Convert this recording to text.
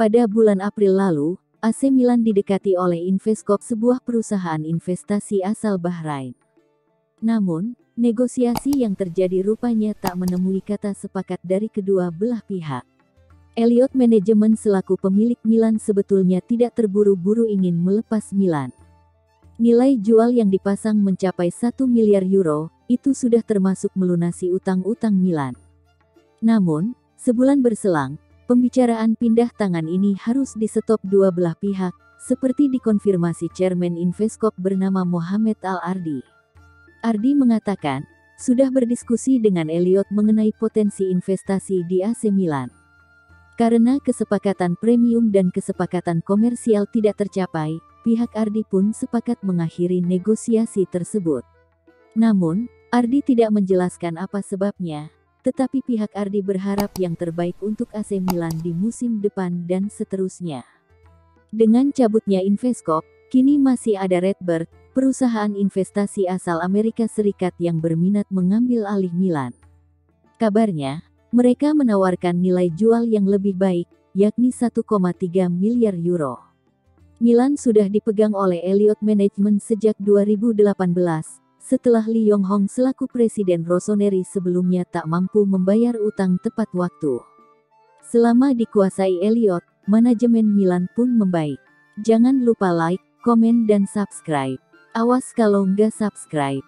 Pada bulan April lalu, AC Milan didekati oleh Investcorp sebuah perusahaan investasi asal Bahrain. Namun, negosiasi yang terjadi rupanya tak menemui kata sepakat dari kedua belah pihak. Elliot Manajemen selaku pemilik Milan sebetulnya tidak terburu-buru ingin melepas Milan. Nilai jual yang dipasang mencapai 1 miliar euro, itu sudah termasuk melunasi utang-utang Milan. Namun, sebulan berselang, pembicaraan pindah tangan ini harus disetop dua belah pihak, seperti dikonfirmasi Chairman Investcorp bernama Mohamed Al-Ardi. Ardi mengatakan, sudah berdiskusi dengan Elliot mengenai potensi investasi di AC Milan. Karena kesepakatan premium dan kesepakatan komersial tidak tercapai, pihak Ardi pun sepakat mengakhiri negosiasi tersebut. Namun, Ardi tidak menjelaskan apa sebabnya, tetapi pihak Ardi berharap yang terbaik untuk AC Milan di musim depan dan seterusnya. Dengan cabutnya Investcorp, kini masih ada Redbird, perusahaan investasi asal Amerika Serikat yang berminat mengambil alih Milan. Kabarnya, mereka menawarkan nilai jual yang lebih baik, yakni 1,3 miliar euro. Milan sudah dipegang oleh Elliott Management sejak 2018, setelah Lee Yong Hong selaku Presiden Rossoneri sebelumnya tak mampu membayar utang tepat waktu. Selama dikuasai Elliott, manajemen Milan pun membaik. Jangan lupa like, komen dan subscribe. Awas kalau nggak subscribe.